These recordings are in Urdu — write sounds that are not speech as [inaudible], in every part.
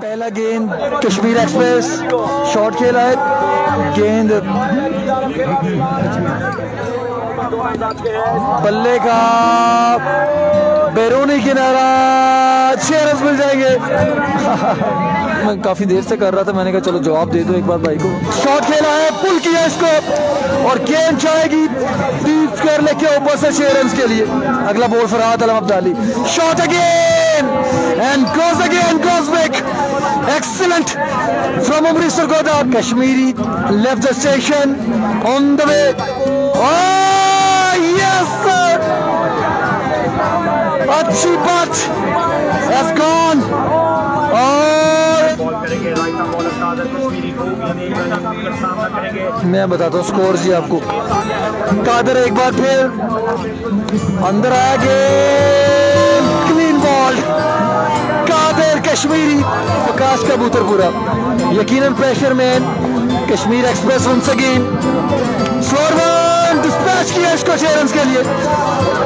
پہلا گیند کشمیر ایکسپریس شارٹ کھیلا ہے گیند بلے کا بیرونی کنارہ چھے [laughs] میں کافی دیر سے کر رہا تھا، میں نے کہا چلو جواب دے دو ایک بار بھائی کو۔ شاٹ کھیلا ہے، پل کیا اس کو۔ اور گیند چاہے گی ڈیپ کر لے کے اوپر سے چھ کے لیے۔ اگلا ball Farhat Alam Abdali. Shot again and goes again goes back excellent from Amritsar gouda Kashmiri left station on the way yes اچھی بات That's gone. میں بتاتا ہوں سکور جی آپ کو۔ قادر ایک بار پھر اندر آیا game. Clean ball Qadir Kashmiri وکاش کبوتر پورا یقیناً پریشر مین کشمیر ایکسپریس ونس اگین سورمان ڈسپیچ کیا اس کو چیئرنس کے لیے۔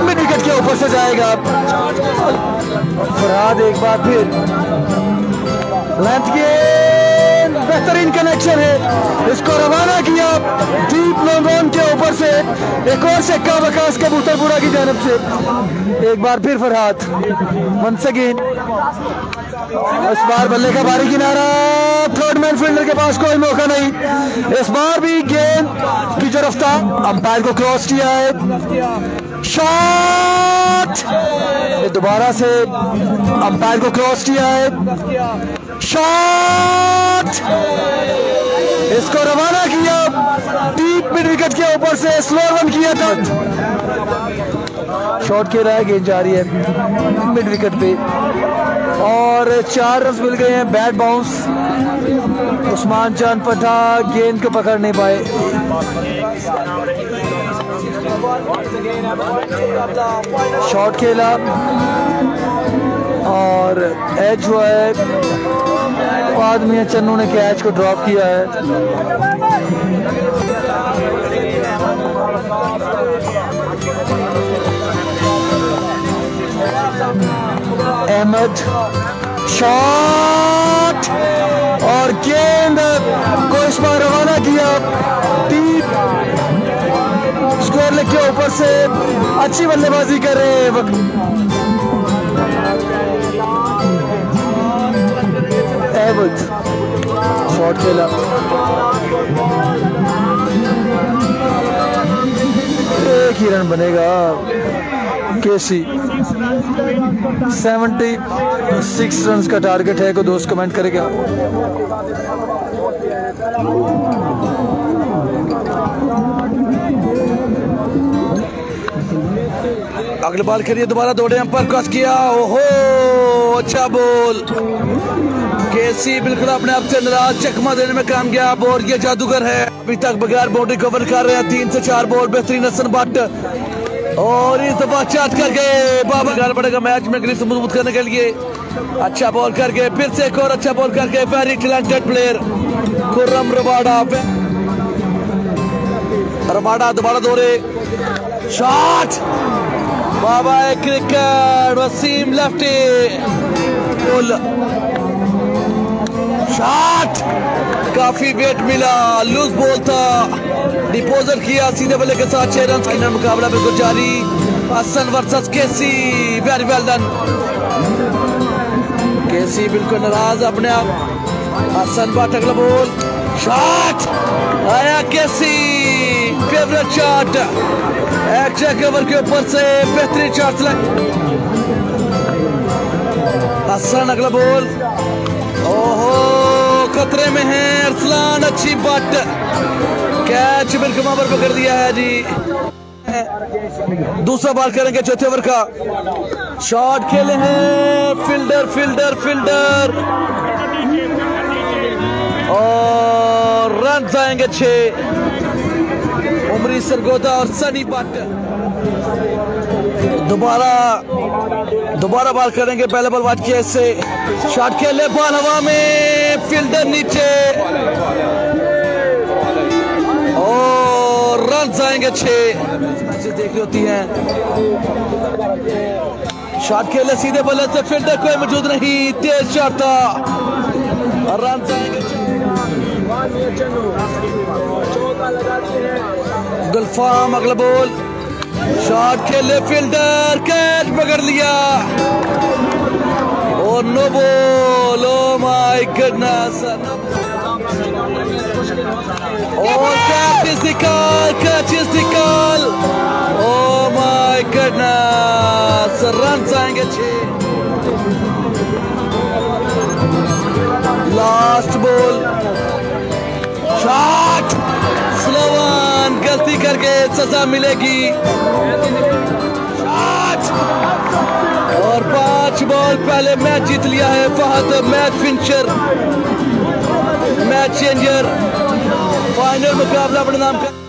مڈ وکٹ کے اوپر سے جائے گا فراد ایک بار پھر. لینتھ گین بہترین کنیکشن ہے. اس کو روانہ کیا ڈیپ لون کے اوپر سے. ایک اور سکہ کے کبوتر پورا کی جانب سے. ایک بار پھر فرحاد ونس اگین اس بار بلے کا باری کنارہ. تھرڈ مین فیلڈر کے پاس کوئی موقع نہیں. اس بار بھی گیند کی جرفتہ امپائر کو کراس کیا ہے. شاٹ نے دوبارہ سے امپائر کو کلوس کیا ہے۔ شاٹ! اس کو روانہ کیا۔ ٹیپ مڈ وکٹ کے اوپر سے سلور رن کیا تھا۔ شاٹ کے رائے گین جاری ہے۔ میڈ وکٹ پہ۔ اور چار رنس مل گئے ہیں۔ Bat bounce. عثمان چاند پتھا گین کو پکڑ نہیں پائے۔ شاٹ کھیلا اور ایچ ہوا ہے بعد میں چنو نے کیچ کو ڈراپ کیا ہے۔ احمد شاٹ اور گیند پبلک کے اوپر سے اچھی بلے بازی کرے وقت۔ احمد شاٹ کھیلا۔ ایک ہی رن بنے گا۔ کیسی؟ سیونٹی سکس رنز کا ٹارگٹ ہے کو دوست کمنٹ کرے گا؟ اگلے بال کے لیے دوبارہ دوڑے امپر کس کیا؟ اوہو اچھا بول۔ کیسی بالکل اپنے آپ سے ناراض، چکمہ دینے میں کام گیا بور یہ جادوگر ہے۔ ابھی تک بغیر باؤنڈری کور کر رہے ہیں۔ تین سے چار بال بہترین حسن بٹ۔ اور اس دفعہ چاٹ کر گئے۔ بابا گھر بڑے گا میچ میں گریس مضبوط کرنے کے لیے۔ اچھا بول کر گئے۔ پھر سے ایک اور اچھا بول کر گئے۔ ویری ٹیلنٹڈ پلیئر کرم رباڈا رباڈا دوبارہ دورے۔ شاٹ! بابا كريكر وسيم لفتي بول۔ شاٹ۔ کافی ویٹ ملا۔ لوز بول تھا۔ ڈیپوزر کیا سیدھے بلے کے ساتھ چھے رنس کی مقابلہ بالکل جاری۔ حسن ورسس کیسی؟ ویری ویل کیسی بالکل نراز اپنے آپ۔ حسن پر ٹکلا بول۔ شاٹ۔ آیا کیسی؟ چارٹ ایک چیک کور کے اوپر سے بہترین شاٹ حسن اگلا بول اوہو خطرے میں ہیں ارسلان اچھی بٹ کیچ بالکل پر پکڑ دیا ہے جی دوسرا بال کریں گے چوتھے اوور کا شاٹ کھیلے ہیں فیلڈر فیلڈر فیلڈر اور رنز آئیں گے چھ عمری سرگودہ اور سنی بٹ۔ دوبارہ دوبارہ بال کریں گے، پہلے بال بات کیا سے۔ شاٹ کھیلے بال ہوا میں، فیلڈر نیچے۔ اور رنز آئیں گے چھے مجھے دیکھ ہوتی ہیں۔ شاٹ کھیلے سیدھے بلے سے فیلڈر کوئی موجود نہیں، تیز شاٹا رنز آئیں گے چھے چوکہ لگاتے ہیں عبدالفام اگلا بول شاٹ کھیلے فیلڈر، کیچ پکڑ لیا. اور no ball. Oh my goodness اور کیچ نکال کیچ نکال او مائی گڈنس رن آئیں گے چھ. لاسٹ بول شاٹ سلوان غلطی کر کے سزا ملے گی۔ اور پانچ بال پہلے میچ جیت لیا ہے Fahad, match finisher, match changer, final مقابلہ اپنے نام کا